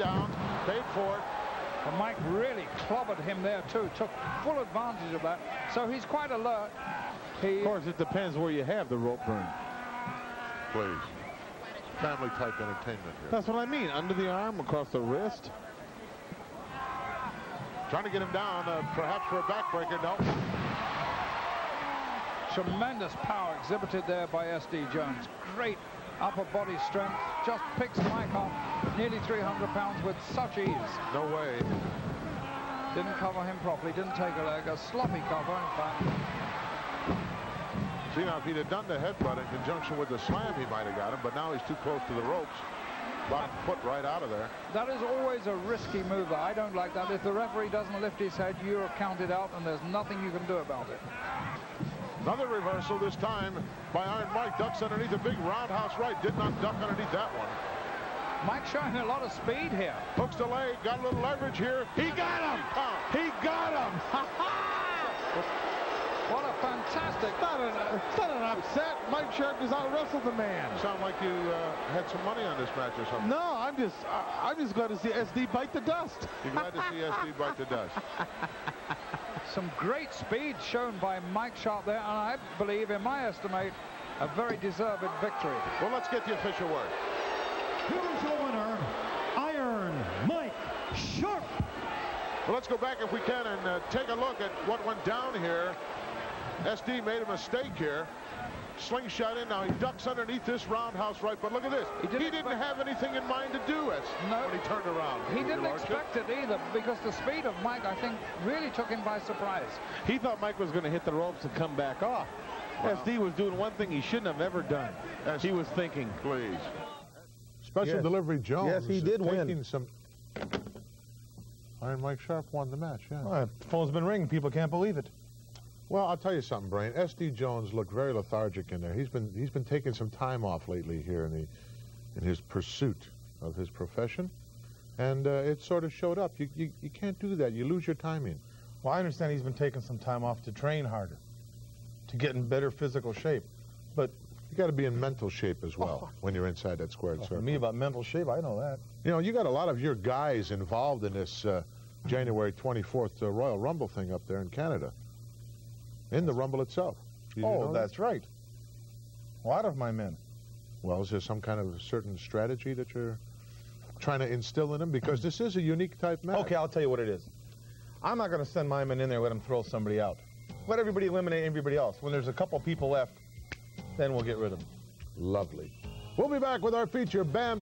down, paid for it. And Mike really clobbered him there too, took full advantage of that. So he's quite alert. He, Of course, it depends where you have the rope burn. Please. Family type entertainment here. That's what I mean. Under the arm, across the wrist. Trying to get him down, uh, perhaps for a backbreaker. No. Tremendous power exhibited there by S.D. Jones. Great upper body strength. Just picks Mike off nearly 300 pounds with such ease. No way. Didn't cover him properly, didn't take a leg. A sloppy cover, in fact. See, now, if he'd have done the headbutt in conjunction with the slam, he might have got him, but now he's too close to the ropes. Brought foot right out of there. That is always a risky move. I don't like that. If the referee doesn't lift his head, you're counted out, and there's nothing you can do about it. Another reversal this time by Iron Mike. Ducks underneath a big roundhouse right. Did not duck underneath that one. Mike showing a lot of speed here. Hooks the leg. Got a little leverage here. He got him! He got him! What a fantastic... It's not, an, it's not an upset. Mike Sharpe has out-wrestled the man. Sound like you uh, had some money on this match or something. No, I'm just, I, I'm just glad to see SD bite the dust. You're glad to see SD bite the dust. Some great speed shown by Mike Sharpe there, and I believe, in my estimate, a very deserved victory. Well, let's get the official word. Here's the winner, Iron Mike Sharpe. Well, let's go back if we can and uh, take a look at what went down here. SD made a mistake here. Slingshot in. Now he ducks underneath this roundhouse right, but look at this. He He didn't didn't, have anything in mind to do it No. when he turned around. He Your didn't expect it either, because the speed of Mike, I think, really took him by surprise. He thought Mike was going to hit the ropes and come back off. SD was doing one thing he shouldn't have ever done. Yes. He was thinking. Please. Special Yes. delivery Jones. Yes, he did win. Some... Iron Mike Sharpe won the match, yeah. The phone's been ringing. People can't believe it. Well, I'll tell you something, Brain. S.D. Jones looked very lethargic in there. He's been he's been taking some time off lately here in the in his pursuit of his profession, and uh, it sort of showed up. You, you you can't do that. You lose your timing. Well, I understand he's been taking some time off to train harder, to get in better physical shape. But You got to be in mental shape as well when you're inside that squared for circle. me, about mental shape, I know that. You know, you got a lot of your guys involved in this uh, January 24th uh, Royal Rumble thing up there in Canada. In the Rumble itself. Did you oh, know that? that's right. A lot of my men. Well, is there some kind of certain strategy that you're trying to instill in them? Because this is a unique type match. Okay, I'll tell you what it is. I'm not going to send my men in there and let them throw somebody out. Let everybody eliminate everybody else. When there's a couple people left, then we'll get rid of them. Lovely. We'll be back with our feature, Bam